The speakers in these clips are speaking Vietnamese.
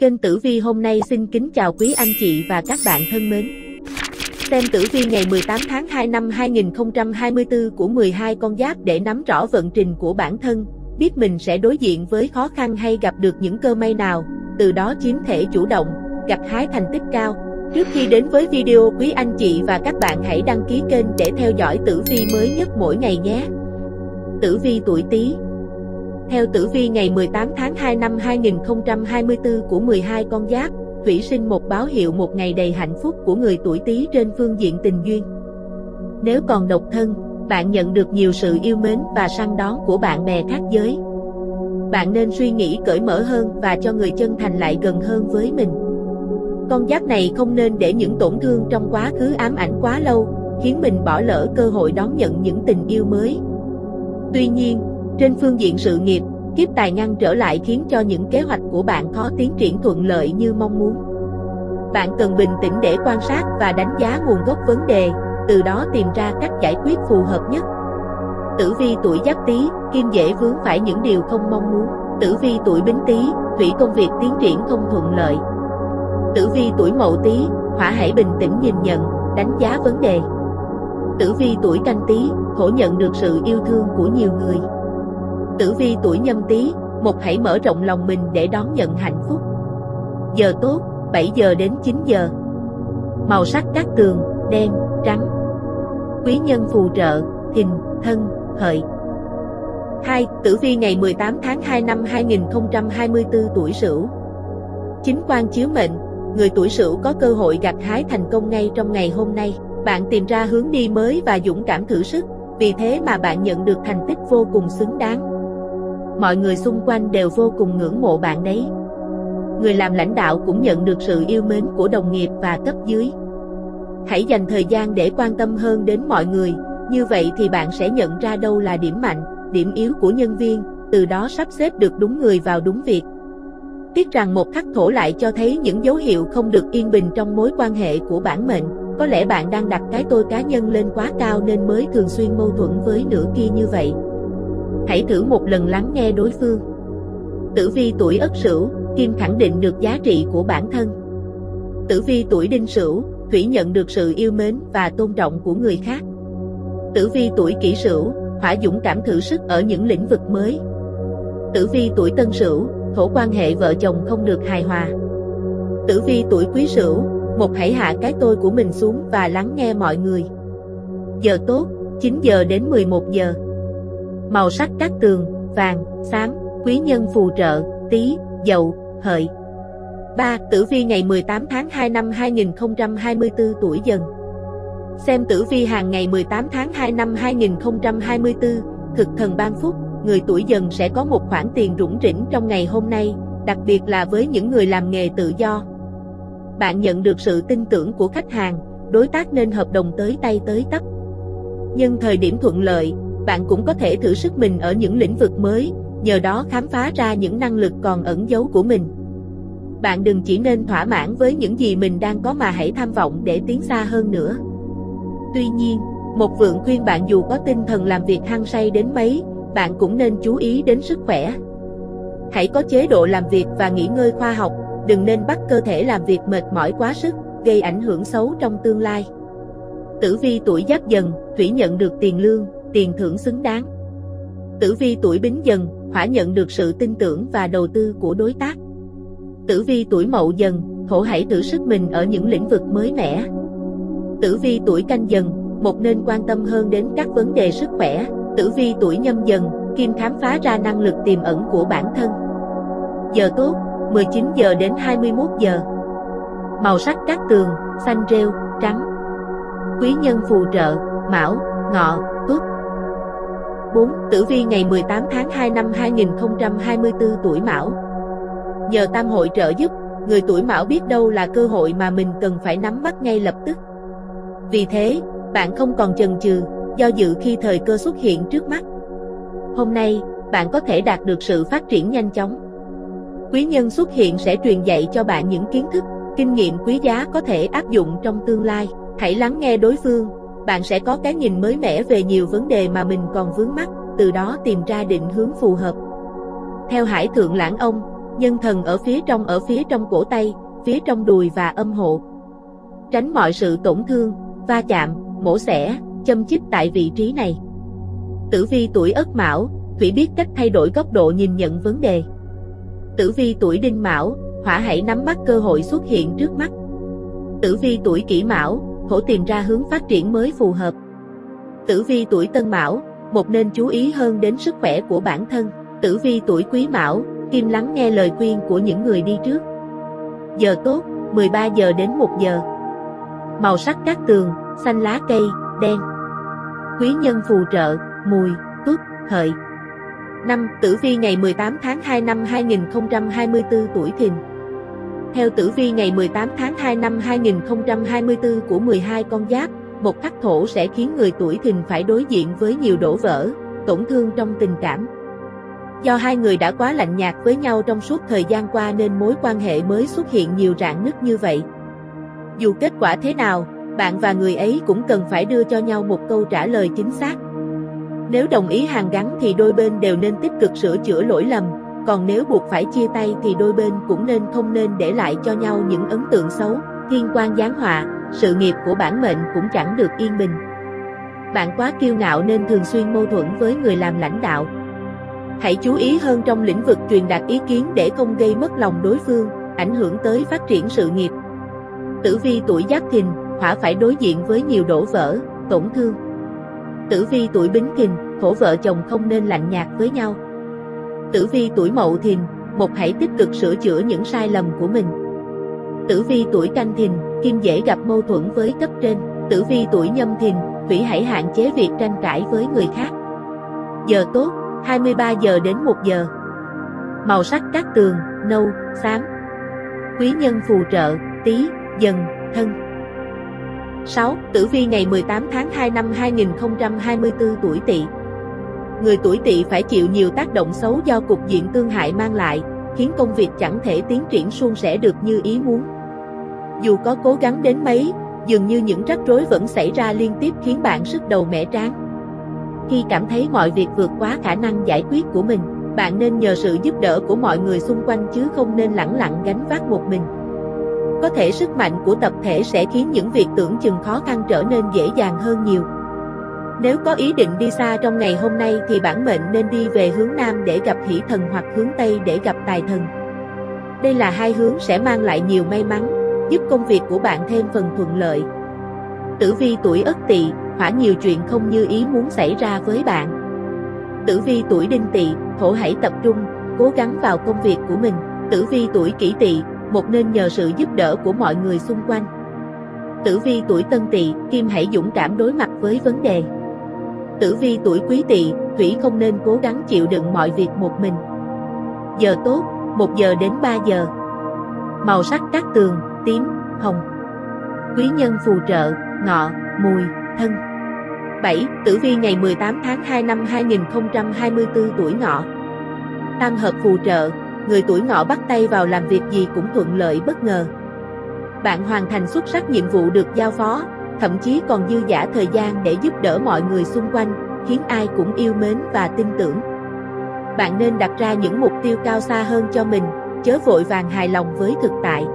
Kênh Tử Vi hôm nay xin kính chào quý anh chị và các bạn thân mến. Xem Tử Vi ngày 18 tháng 2 năm 2024 của 12 con giáp để nắm rõ vận trình của bản thân, biết mình sẽ đối diện với khó khăn hay gặp được những cơ may nào, từ đó chiếm thể chủ động, gặt hái thành tích cao. Trước khi đến với video quý anh chị và các bạn hãy đăng ký kênh để theo dõi Tử Vi mới nhất mỗi ngày nhé. Tử Vi tuổi Tý theo tử vi ngày 18 tháng 2 năm 2024 của 12 con giáp, thủy sinh một báo hiệu một ngày đầy hạnh phúc của người tuổi Tý trên phương diện tình duyên. Nếu còn độc thân, bạn nhận được nhiều sự yêu mến và săn đón của bạn bè khác giới. Bạn nên suy nghĩ cởi mở hơn và cho người chân thành lại gần hơn với mình. Con giáp này không nên để những tổn thương trong quá khứ ám ảnh quá lâu, khiến mình bỏ lỡ cơ hội đón nhận những tình yêu mới. Tuy nhiên, trên phương diện sự nghiệp, kiếp tài ngăn trở lại khiến cho những kế hoạch của bạn khó tiến triển thuận lợi như mong muốn. Bạn cần bình tĩnh để quan sát và đánh giá nguồn gốc vấn đề, từ đó tìm ra cách giải quyết phù hợp nhất. Tử vi tuổi Giáp Tý, kim dễ vướng phải những điều không mong muốn. Tử vi tuổi Bính Tý, thủy công việc tiến triển không thuận lợi. Tử vi tuổi Mậu Tý, hỏa hãy bình tĩnh nhìn nhận, đánh giá vấn đề. Tử vi tuổi Canh Tý, thổ nhận được sự yêu thương của nhiều người. Tử vi tuổi nhâm tý, một hãy mở rộng lòng mình để đón nhận hạnh phúc. Giờ tốt, 7 giờ đến 9 giờ. Màu sắc các tường, đen, trắng. Quý nhân phù trợ, thìn, thân, hợi. 2. Tử vi ngày 18 tháng 2 năm 2024 tuổi Sửu. Chính quan chiếu mệnh, người tuổi Sửu có cơ hội gặt hái thành công ngay trong ngày hôm nay. Bạn tìm ra hướng đi mới và dũng cảm thử sức, vì thế mà bạn nhận được thành tích vô cùng xứng đáng mọi người xung quanh đều vô cùng ngưỡng mộ bạn đấy. Người làm lãnh đạo cũng nhận được sự yêu mến của đồng nghiệp và cấp dưới. Hãy dành thời gian để quan tâm hơn đến mọi người, như vậy thì bạn sẽ nhận ra đâu là điểm mạnh, điểm yếu của nhân viên, từ đó sắp xếp được đúng người vào đúng việc. Tiếc rằng một khắc thổ lại cho thấy những dấu hiệu không được yên bình trong mối quan hệ của bản mệnh, có lẽ bạn đang đặt cái tôi cá nhân lên quá cao nên mới thường xuyên mâu thuẫn với nửa kia như vậy hãy thử một lần lắng nghe đối phương. Tử vi tuổi Ất Sửu, Kim khẳng định được giá trị của bản thân. Tử vi tuổi Đinh Sửu, Thủy nhận được sự yêu mến và tôn trọng của người khác. Tử vi tuổi Kỷ Sửu, Hỏa dũng cảm thử sức ở những lĩnh vực mới. Tử vi tuổi Tân Sửu, Thổ quan hệ vợ chồng không được hài hòa. Tử vi tuổi Quý Sửu, một hãy hạ cái tôi của mình xuống và lắng nghe mọi người. Giờ tốt, 9 giờ đến 11 giờ. Màu sắc các tường, vàng, xám, quý nhân phù trợ, tí, dậu, hợi. 3. Tử vi ngày 18 tháng 2 năm 2024 tuổi dần. Xem tử vi hàng ngày 18 tháng 2 năm 2024, thực thần ban phúc, người tuổi dần sẽ có một khoản tiền rủng rỉnh trong ngày hôm nay, đặc biệt là với những người làm nghề tự do. Bạn nhận được sự tin tưởng của khách hàng, đối tác nên hợp đồng tới tay tới tấp. Nhưng thời điểm thuận lợi, bạn cũng có thể thử sức mình ở những lĩnh vực mới, nhờ đó khám phá ra những năng lực còn ẩn giấu của mình. Bạn đừng chỉ nên thỏa mãn với những gì mình đang có mà hãy tham vọng để tiến xa hơn nữa. Tuy nhiên, một vượng khuyên bạn dù có tinh thần làm việc hăng say đến mấy, bạn cũng nên chú ý đến sức khỏe. Hãy có chế độ làm việc và nghỉ ngơi khoa học, đừng nên bắt cơ thể làm việc mệt mỏi quá sức, gây ảnh hưởng xấu trong tương lai. Tử vi tuổi giáp dần, Thủy nhận được tiền lương, tiền thưởng xứng đáng. Tử vi tuổi bính dần, hỏa nhận được sự tin tưởng và đầu tư của đối tác. Tử vi tuổi mậu dần, thổ hãy thử sức mình ở những lĩnh vực mới mẻ. Tử vi tuổi canh dần, một nên quan tâm hơn đến các vấn đề sức khỏe. Tử vi tuổi nhâm dần, kim khám phá ra năng lực tiềm ẩn của bản thân. Giờ tốt, 19 giờ đến 21 giờ. Màu sắc các tường, xanh rêu, trắng. Quý nhân phù trợ, mão, ngọ. 4. Tử vi ngày 18 tháng 2 năm 2024 tuổi Mão. Nhờ tam hội trợ giúp, người tuổi Mão biết đâu là cơ hội mà mình cần phải nắm bắt ngay lập tức. Vì thế, bạn không còn chần chừ, do dự khi thời cơ xuất hiện trước mắt. Hôm nay, bạn có thể đạt được sự phát triển nhanh chóng. Quý nhân xuất hiện sẽ truyền dạy cho bạn những kiến thức, kinh nghiệm quý giá có thể áp dụng trong tương lai. Hãy lắng nghe đối phương, bạn sẽ có cái nhìn mới mẻ về nhiều vấn đề mà mình còn vướng mắt, từ đó tìm ra định hướng phù hợp. Theo Hải Thượng Lãng Ông, Nhân thần ở phía trong ở phía trong cổ tay, phía trong đùi và âm hộ. Tránh mọi sự tổn thương, va chạm, mổ xẻ, châm chích tại vị trí này. Tử vi tuổi Ất Mão, Thủy biết cách thay đổi góc độ nhìn nhận vấn đề. Tử vi tuổi Đinh Mão, Hỏa hãy nắm bắt cơ hội xuất hiện trước mắt. Tử vi tuổi Kỷ Mão, hổ tìm ra hướng phát triển mới phù hợp. Tử vi tuổi Tân Mão, một nên chú ý hơn đến sức khỏe của bản thân. Tử vi tuổi Quý Mão, Kim lắng nghe lời khuyên của những người đi trước. Giờ tốt, 13 giờ đến 1 giờ. Màu sắc các tường, xanh lá cây, đen. Quý nhân phù trợ, mùi, tuất, hợi. Năm Tử vi ngày 18 tháng 2 năm 2024 tuổi thìn. Theo tử vi ngày 18 tháng 2 năm 2024 của 12 con giáp, một khắc thổ sẽ khiến người tuổi thìn phải đối diện với nhiều đổ vỡ, tổn thương trong tình cảm. Do hai người đã quá lạnh nhạt với nhau trong suốt thời gian qua nên mối quan hệ mới xuất hiện nhiều rạn nứt như vậy. Dù kết quả thế nào, bạn và người ấy cũng cần phải đưa cho nhau một câu trả lời chính xác. Nếu đồng ý hàn gắn thì đôi bên đều nên tích cực sửa chữa lỗi lầm, còn nếu buộc phải chia tay thì đôi bên cũng nên không nên để lại cho nhau những ấn tượng xấu, thiên quan giáng họa, sự nghiệp của bản mệnh cũng chẳng được yên bình. Bạn quá kiêu ngạo nên thường xuyên mâu thuẫn với người làm lãnh đạo. Hãy chú ý hơn trong lĩnh vực truyền đạt ý kiến để không gây mất lòng đối phương, ảnh hưởng tới phát triển sự nghiệp. Tử vi tuổi Giáp Thìn, hỏa phải đối diện với nhiều đổ vỡ, tổn thương. Tử vi tuổi Bính Thìn, thổ vợ chồng không nên lạnh nhạt với nhau. Tử vi tuổi Mậu Thìn, một hãy tích cực sửa chữa những sai lầm của mình. Tử vi tuổi Canh Thìn, kim dễ gặp mâu thuẫn với cấp trên. Tử vi tuổi Nhâm Thìn, thủy hãy hạn chế việc tranh cãi với người khác. Giờ tốt, 23 giờ đến 1 giờ. Màu sắc các tường, nâu, xám. Quý nhân phù trợ, tí, dần, thân. 6. Tử vi ngày 18 tháng 2 năm 2024 tuổi Tỵ. Người tuổi Tỵ phải chịu nhiều tác động xấu do cục diện tương hại mang lại, khiến công việc chẳng thể tiến triển suôn sẻ được như ý muốn. Dù có cố gắng đến mấy, dường như những rắc rối vẫn xảy ra liên tiếp khiến bạn sức đầu mẻ trán. Khi cảm thấy mọi việc vượt quá khả năng giải quyết của mình, bạn nên nhờ sự giúp đỡ của mọi người xung quanh chứ không nên lẳng lặng gánh vác một mình. Có thể sức mạnh của tập thể sẽ khiến những việc tưởng chừng khó khăn trở nên dễ dàng hơn nhiều. Nếu có ý định đi xa trong ngày hôm nay thì bản mệnh nên đi về hướng Nam để gặp hỷ thần hoặc hướng Tây để gặp tài thần. Đây là hai hướng sẽ mang lại nhiều may mắn, giúp công việc của bạn thêm phần thuận lợi. Tử vi tuổi Ất Tỵ, hỏa nhiều chuyện không như ý muốn xảy ra với bạn. Tử vi tuổi Đinh Tỵ, thổ hãy tập trung, cố gắng vào công việc của mình. Tử vi tuổi Kỷ Tỵ, một nên nhờ sự giúp đỡ của mọi người xung quanh. Tử vi tuổi Tân Tỵ, Kim hãy dũng cảm đối mặt với vấn đề. Tử vi tuổi Quý Tỵ, Thủy không nên cố gắng chịu đựng mọi việc một mình. Giờ tốt, 1 giờ đến 3 giờ. Màu sắc các tường, tím, hồng. Quý nhân phù trợ, ngọ, mùi, thân. 7. Tử vi ngày 18 tháng 2 năm 2024 tuổi ngọ. Tam hợp phù trợ, người tuổi ngọ bắt tay vào làm việc gì cũng thuận lợi bất ngờ. Bạn hoàn thành xuất sắc nhiệm vụ được giao phó, thậm chí còn dư giả thời gian để giúp đỡ mọi người xung quanh, khiến ai cũng yêu mến và tin tưởng. Bạn nên đặt ra những mục tiêu cao xa hơn cho mình, chớ vội vàng hài lòng với thực tại.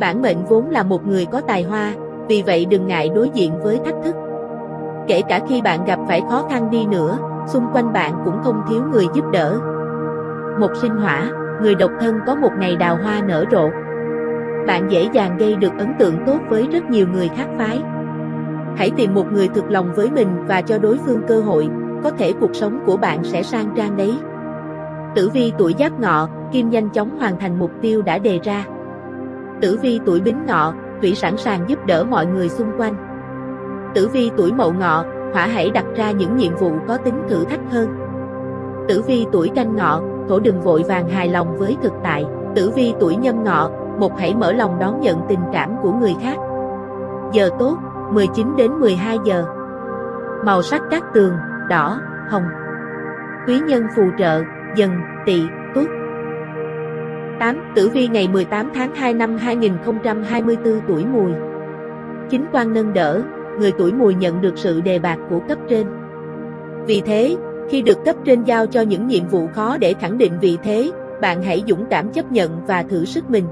Bản mệnh vốn là một người có tài hoa, vì vậy đừng ngại đối diện với thách thức. Kể cả khi bạn gặp phải khó khăn đi nữa, xung quanh bạn cũng không thiếu người giúp đỡ. Một sinh hỏa, người độc thân có một ngày đào hoa nở rộ. Bạn dễ dàng gây được ấn tượng tốt với rất nhiều người khác phái. Hãy tìm một người thực lòng với mình và cho đối phương cơ hội, có thể cuộc sống của bạn sẽ sang trang đấy. Tử vi tuổi giáp ngọ, Kim nhanh chóng hoàn thành mục tiêu đã đề ra. Tử vi tuổi bính ngọ, Thủy sẵn sàng giúp đỡ mọi người xung quanh. Tử vi tuổi mậu ngọ, Hỏa hãy đặt ra những nhiệm vụ có tính thử thách hơn. Tử vi tuổi canh ngọ, Thổ đừng vội vàng hài lòng với thực tại. Tử vi tuổi nhâm ngọ, một hãy mở lòng đón nhận tình cảm của người khác. Giờ tốt, 19 đến 12 giờ. Màu sắc các tường, đỏ, hồng. Quý nhân phù trợ, dần, tỵ, tuất. 8. Tử vi ngày 18 tháng 2 năm 2024 tuổi mùi. Chính quan nâng đỡ, người tuổi mùi nhận được sự đề bạc của cấp trên. Vì thế, khi được cấp trên giao cho những nhiệm vụ khó để khẳng định vị thế, bạn hãy dũng cảm chấp nhận và thử sức mình.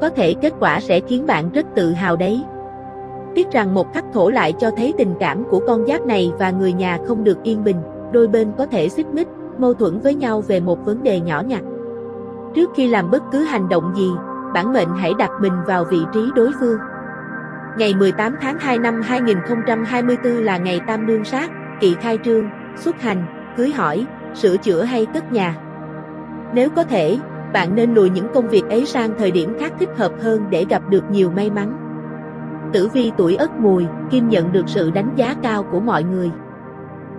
Có thể kết quả sẽ khiến bạn rất tự hào đấy. Tiếc rằng một khắc thổ lại cho thấy tình cảm của con giáp này và người nhà không được yên bình, đôi bên có thể xích mích, mâu thuẫn với nhau về một vấn đề nhỏ nhặt. Trước khi làm bất cứ hành động gì, bản mệnh hãy đặt mình vào vị trí đối phương. Ngày 18 tháng 2 năm 2024 là ngày tam nương sát, kỵ khai trương, xuất hành, cưới hỏi, sửa chữa hay cất nhà. Nếu có thể, bạn nên lùi những công việc ấy sang thời điểm khác thích hợp hơn để gặp được nhiều may mắn. Tử vi tuổi Ất Mùi, Kim nhận được sự đánh giá cao của mọi người.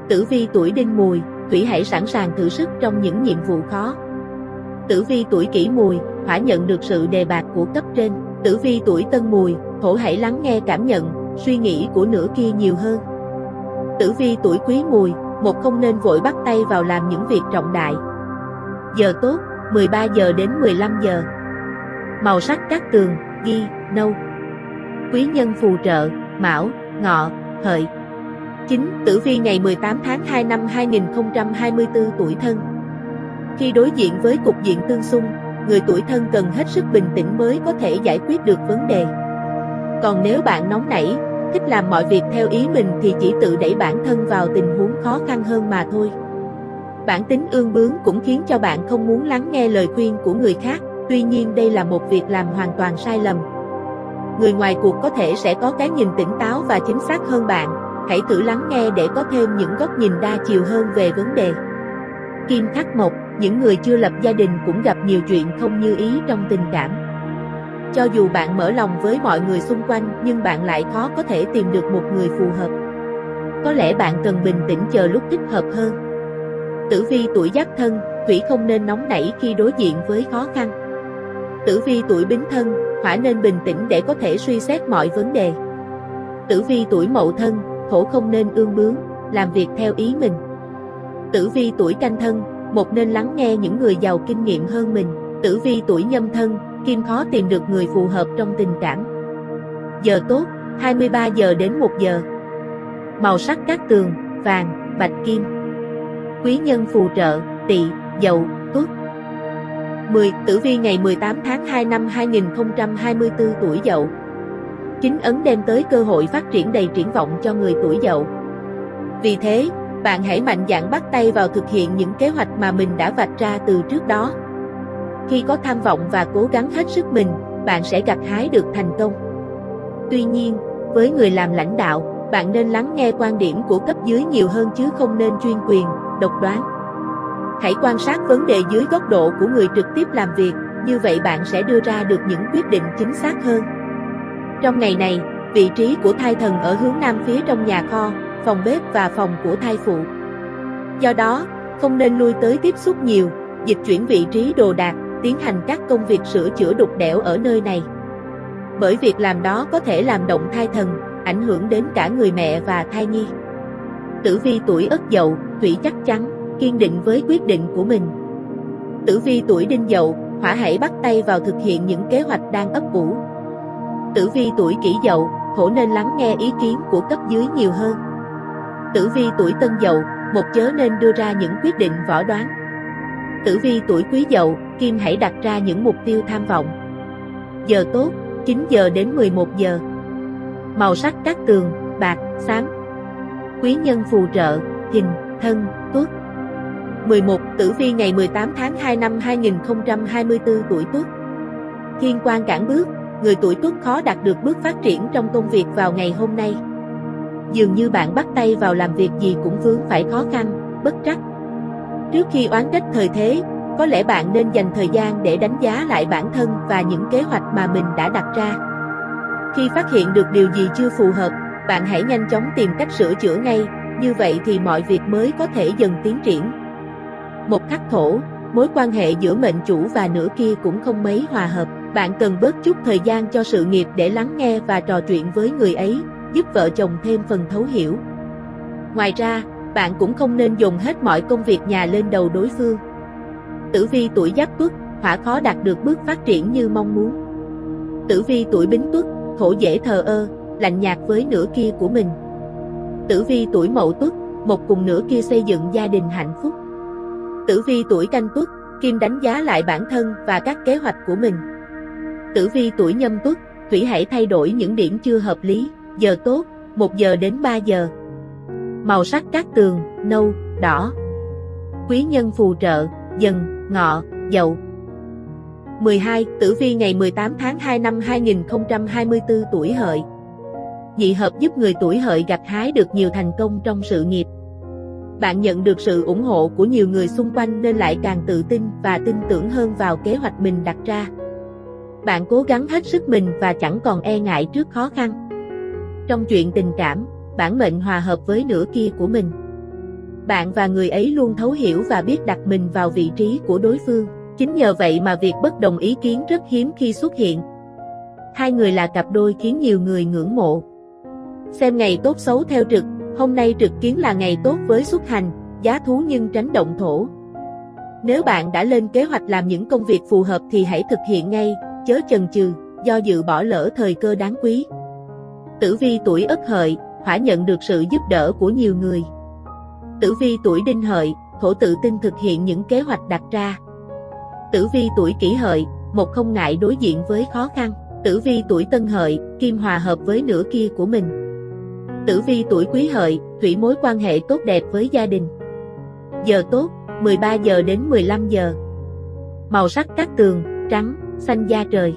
Tử vi tuổi Đinh Mùi, Thủy hãy sẵn sàng thử sức trong những nhiệm vụ khó. Tử vi tuổi Kỷ Mùi, Hỏa nhận được sự đề bạt của cấp trên. Tử vi tuổi Tân Mùi, Thổ hãy lắng nghe cảm nhận, suy nghĩ của nửa kia nhiều hơn. Tử vi tuổi Quý Mùi, một không nên vội bắt tay vào làm những việc trọng đại. Giờ tốt, 13 giờ đến 15 giờ. Màu sắc các tường, ghi, nâu. Quý nhân phù trợ, mão, ngọ, hợi. 9. Tử vi ngày 18 tháng 2 năm 2024 tuổi thân. Khi đối diện với cục diện tương xung, người tuổi thân cần hết sức bình tĩnh mới có thể giải quyết được vấn đề. Còn nếu bạn nóng nảy, thích làm mọi việc theo ý mình thì chỉ tự đẩy bản thân vào tình huống khó khăn hơn mà thôi. Bản tính ương bướng cũng khiến cho bạn không muốn lắng nghe lời khuyên của người khác, tuy nhiên đây là một việc làm hoàn toàn sai lầm. Người ngoài cuộc có thể sẽ có cái nhìn tỉnh táo và chính xác hơn bạn, hãy thử lắng nghe để có thêm những góc nhìn đa chiều hơn về vấn đề. Kim Khắc Mộc, những người chưa lập gia đình cũng gặp nhiều chuyện không như ý trong tình cảm. Cho dù bạn mở lòng với mọi người xung quanh nhưng bạn lại khó có thể tìm được một người phù hợp. Có lẽ bạn cần bình tĩnh chờ lúc thích hợp hơn. Tử vi tuổi giáp thân, thủy không nên nóng nảy khi đối diện với khó khăn. Tử vi tuổi bính thân, hỏa nên bình tĩnh để có thể suy xét mọi vấn đề. Tử vi tuổi mậu thân, thổ không nên ương bướng, làm việc theo ý mình. Tử vi tuổi canh thân, một nên lắng nghe những người giàu kinh nghiệm hơn mình. Tử vi tuổi nhâm thân, kim khó tìm được người phù hợp trong tình cảm. Giờ tốt, 23 giờ đến 1 giờ. Màu sắc các tường, vàng, bạch kim. Quý nhân phù trợ, tỵ, dậu, tuất. 10. Tử vi ngày 18 tháng 2 năm 2024 tuổi dậu. Chính ấn đem tới cơ hội phát triển đầy triển vọng cho người tuổi dậu. Vì thế, bạn hãy mạnh dạn bắt tay vào thực hiện những kế hoạch mà mình đã vạch ra từ trước đó. Khi có tham vọng và cố gắng hết sức mình, bạn sẽ gặt hái được thành công. Tuy nhiên, với người làm lãnh đạo, bạn nên lắng nghe quan điểm của cấp dưới nhiều hơn chứ không nên chuyên quyền, độc đoán. Hãy quan sát vấn đề dưới góc độ của người trực tiếp làm việc, như vậy bạn sẽ đưa ra được những quyết định chính xác hơn. Trong ngày này, vị trí của thai thần ở hướng nam phía trong nhà kho, phòng bếp và phòng của thai phụ. Do đó, không nên lui tới tiếp xúc nhiều, dịch chuyển vị trí đồ đạc, tiến hành các công việc sửa chữa đục đẽo ở nơi này. Bởi việc làm đó có thể làm động thai thần, ảnh hưởng đến cả người mẹ và thai nhi. Tử vi tuổi ất dậu, thủy chắc chắn, kiên định với quyết định của mình. Tử vi tuổi đinh dậu, hỏa hãy bắt tay vào thực hiện những kế hoạch đang ấp ủ. Tử vi tuổi kỷ dậu, thổ nên lắng nghe ý kiến của cấp dưới nhiều hơn. Tử vi tuổi tân dậu, một chớ nên đưa ra những quyết định võ đoán. Tử vi tuổi quý dậu, kim hãy đặt ra những mục tiêu tham vọng. Giờ tốt, 9 giờ đến 11 giờ. Màu sắc các tường, bạc, xám. Quý nhân phù trợ, thìn, thân, tuất. 11. Tử vi ngày 18 tháng 2 năm 2024 tuổi tuất. Thiên quan cản bước, người tuổi tuất khó đạt được bước phát triển trong công việc vào ngày hôm nay. Dường như bạn bắt tay vào làm việc gì cũng vướng phải khó khăn, bất trắc. Trước khi oán trách thời thế, có lẽ bạn nên dành thời gian để đánh giá lại bản thân và những kế hoạch mà mình đã đặt ra. Khi phát hiện được điều gì chưa phù hợp, bạn hãy nhanh chóng tìm cách sửa chữa ngay, như vậy thì mọi việc mới có thể dần tiến triển. Một khắc thổ, mối quan hệ giữa mệnh chủ và nửa kia cũng không mấy hòa hợp, bạn cần bớt chút thời gian cho sự nghiệp để lắng nghe và trò chuyện với người ấy, giúp vợ chồng thêm phần thấu hiểu. Ngoài ra, bạn cũng không nên dùng hết mọi công việc nhà lên đầu đối phương. Tử vi tuổi giáp tuất, hỏa khó đạt được bước phát triển như mong muốn. Tử vi tuổi bính tuất, thổ dễ thờ ơ, lạnh nhạt với nửa kia của mình. Tử vi tuổi mậu tuất, một cùng nửa kia xây dựng gia đình hạnh phúc. Tử vi tuổi canh tuất, Kim đánh giá lại bản thân và các kế hoạch của mình. Tử vi tuổi nhâm tuất, Thủy hãy thay đổi những điểm chưa hợp lý, giờ tốt, 1 giờ đến 3 giờ. Màu sắc các tường, nâu, đỏ. Quý nhân phù trợ, dần, ngọ, dậu. 12. Tử vi ngày 18 tháng 2 năm 2024 tuổi hợi. Nhị hợp giúp người tuổi hợi gặt hái được nhiều thành công trong sự nghiệp. Bạn nhận được sự ủng hộ của nhiều người xung quanh nên lại càng tự tin và tin tưởng hơn vào kế hoạch mình đặt ra. Bạn cố gắng hết sức mình và chẳng còn e ngại trước khó khăn. Trong chuyện tình cảm, bản mệnh hòa hợp với nửa kia của mình. Bạn và người ấy luôn thấu hiểu và biết đặt mình vào vị trí của đối phương. Chính nhờ vậy mà việc bất đồng ý kiến rất hiếm khi xuất hiện. Hai người là cặp đôi khiến nhiều người ngưỡng mộ. Xem ngày tốt xấu theo trực, hôm nay trực kiến là ngày tốt với xuất hành, giá thú nhưng tránh động thổ. Nếu bạn đã lên kế hoạch làm những công việc phù hợp thì hãy thực hiện ngay, chớ chần chừ, do dự bỏ lỡ thời cơ đáng quý. Tử vi tuổi Ất Hợi, hỏa nhận được sự giúp đỡ của nhiều người. Tử vi tuổi Đinh Hợi, thổ tự tin thực hiện những kế hoạch đặt ra. Tử vi tuổi Kỷ Hợi, một không ngại đối diện với khó khăn. Tử vi tuổi Tân Hợi, kim hòa hợp với nửa kia của mình. Tử vi tuổi Quý Hợi, thủy mối quan hệ tốt đẹp với gia đình. Giờ tốt, 13 giờ đến 15 giờ. Màu sắc các tường, trắng, xanh da trời.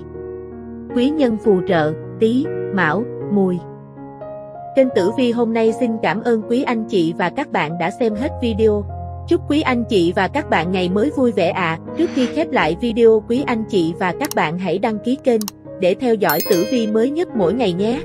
Quý nhân phù trợ, tí, mão, mùi. Kênh Tử Vi hôm nay xin cảm ơn quý anh chị và các bạn đã xem hết video. Chúc quý anh chị và các bạn ngày mới vui vẻ ạ. À. Trước khi khép lại video quý anh chị và các bạn hãy đăng ký kênh để theo dõi tử vi mới nhất mỗi ngày nhé.